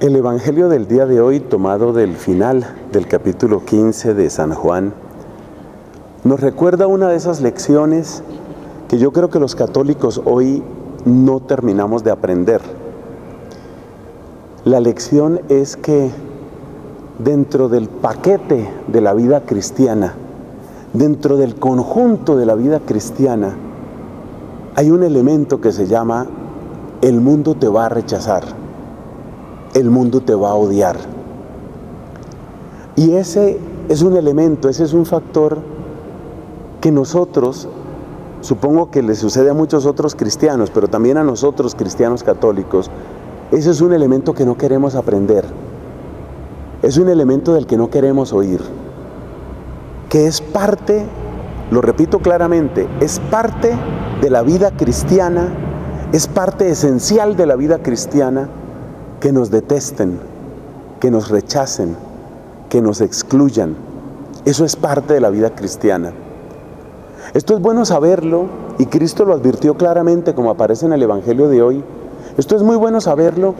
El Evangelio del día de hoy, tomado del final del capítulo 15 de San Juan, nos recuerda una de esas lecciones que yo creo que los católicos hoy no terminamos de aprender. La lección es que dentro del paquete de la vida cristiana, dentro del conjunto de la vida cristiana, hay un elemento que se llama el mundo te va a rechazar, el mundo te va a odiar. Y ese es un elemento, ese es un factor que nosotros, supongo que le sucede a muchos otros cristianos, pero también a nosotros cristianos católicos, ese es un elemento que no queremos aprender. Es un elemento del que no queremos oír. Que es parte, lo repito claramente, es parte de la vida cristiana es parte esencial de la vida cristiana que nos detesten, que nos rechacen, que nos excluyan. Eso es parte de la vida cristiana. Esto es bueno saberlo y Cristo lo advirtió claramente como aparece en el Evangelio de hoy. Esto es muy bueno saberlo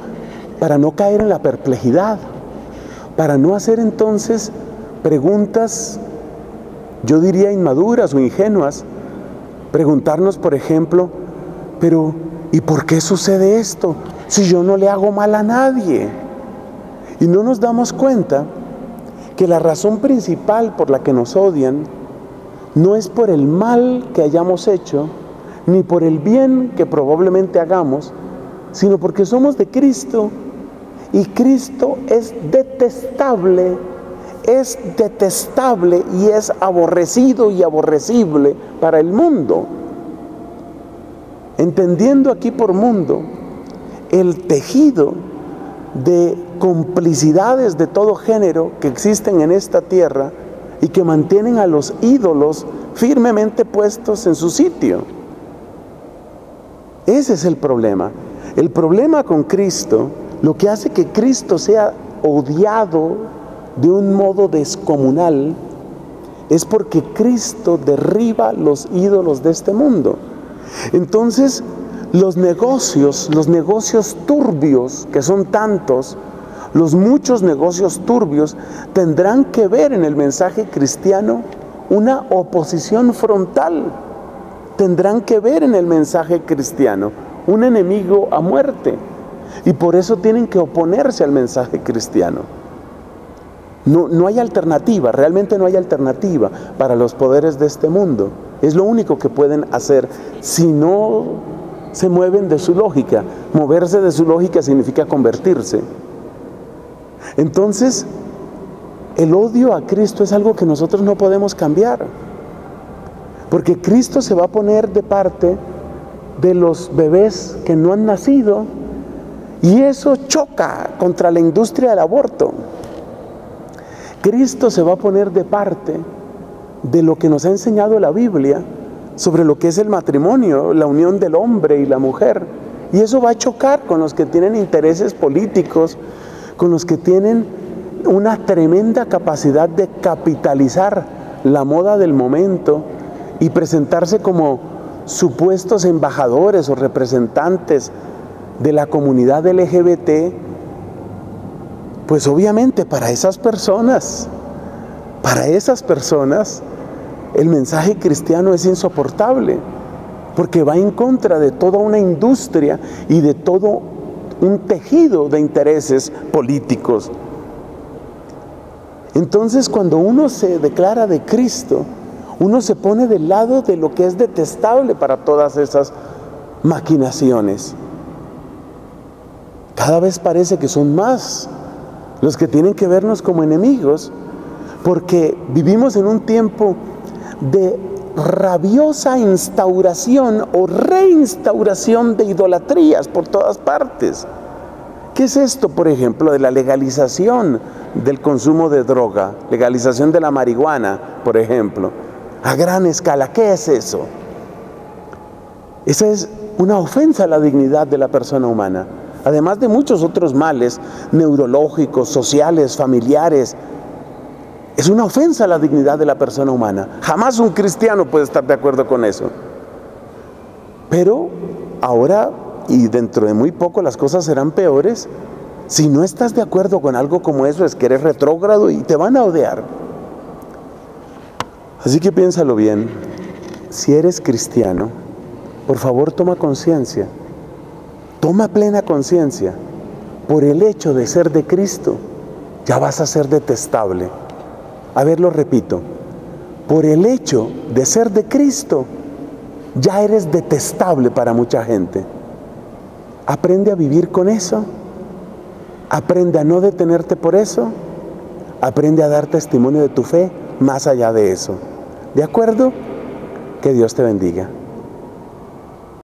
para no caer en la perplejidad, para no hacer entonces preguntas, yo diría inmaduras o ingenuas. Preguntarnos, por ejemplo, pero ¿Y por qué sucede esto? Si yo no le hago mal a nadie. Y no nos damos cuenta que la razón principal por la que nos odian no es por el mal que hayamos hecho, ni por el bien que probablemente hagamos, sino porque somos de Cristo. Y Cristo es detestable, es detestable y es aborrecido y aborrecible para el mundo entendiendo aquí por mundo el tejido de complicidades de todo género que existen en esta tierra y que mantienen a los ídolos firmemente puestos en su sitio. Ese es el problema. El problema con Cristo, lo que hace que Cristo sea odiado de un modo descomunal, es porque Cristo derriba los ídolos de este mundo. Entonces, los negocios, los negocios turbios, que son tantos, los muchos negocios turbios, tendrán que ver en el mensaje cristiano una oposición frontal. Tendrán que ver en el mensaje cristiano un enemigo a muerte. Y por eso tienen que oponerse al mensaje cristiano. No, no hay alternativa, realmente no hay alternativa para los poderes de este mundo. Es lo único que pueden hacer si no se mueven de su lógica. Moverse de su lógica significa convertirse. Entonces, el odio a Cristo es algo que nosotros no podemos cambiar. Porque Cristo se va a poner de parte de los bebés que no han nacido y eso choca contra la industria del aborto. Cristo se va a poner de parte de lo que nos ha enseñado la Biblia sobre lo que es el matrimonio, la unión del hombre y la mujer. Y eso va a chocar con los que tienen intereses políticos, con los que tienen una tremenda capacidad de capitalizar la moda del momento y presentarse como supuestos embajadores o representantes de la comunidad LGBT, pues obviamente para esas personas, para esas personas, el mensaje cristiano es insoportable, porque va en contra de toda una industria y de todo un tejido de intereses políticos. Entonces cuando uno se declara de Cristo, uno se pone del lado de lo que es detestable para todas esas maquinaciones. Cada vez parece que son más los que tienen que vernos como enemigos, porque vivimos en un tiempo de rabiosa instauración o reinstauración de idolatrías por todas partes. ¿Qué es esto, por ejemplo, de la legalización del consumo de droga, legalización de la marihuana, por ejemplo, a gran escala? ¿Qué es eso? Esa es una ofensa a la dignidad de la persona humana, además de muchos otros males neurológicos, sociales, familiares, es una ofensa a la dignidad de la persona humana. Jamás un cristiano puede estar de acuerdo con eso. Pero ahora y dentro de muy poco las cosas serán peores, Si no estás de acuerdo con algo como eso, es que eres retrógrado y te van a odiar. Así que piénsalo bien. Si eres cristiano, por favor toma conciencia. Toma plena conciencia. Por el hecho de ser de Cristo, ya vas a ser detestable. A ver, lo repito. Por el hecho de ser de Cristo, ya eres detestable para mucha gente. Aprende a vivir con eso. Aprende a no detenerte por eso. Aprende a dar testimonio de tu fe más allá de eso. ¿De acuerdo? Que Dios te bendiga.